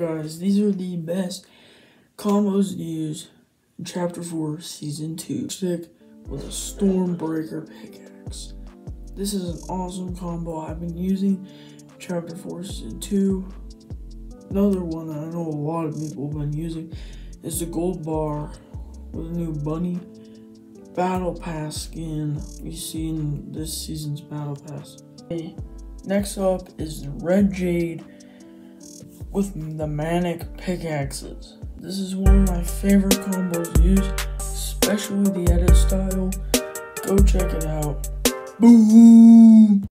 guys, these are the best combos to use in Chapter 4, Season 2. Stick with a Stormbreaker pickaxe. This is an awesome combo I've been using Chapter 4, Season 2. Another one that I know a lot of people have been using is the gold bar with a new bunny battle pass skin you see in this season's battle pass. Next up is the red jade with the manic pickaxes. This is one of my favorite combos to use, especially the edit style. Go check it out. Boom!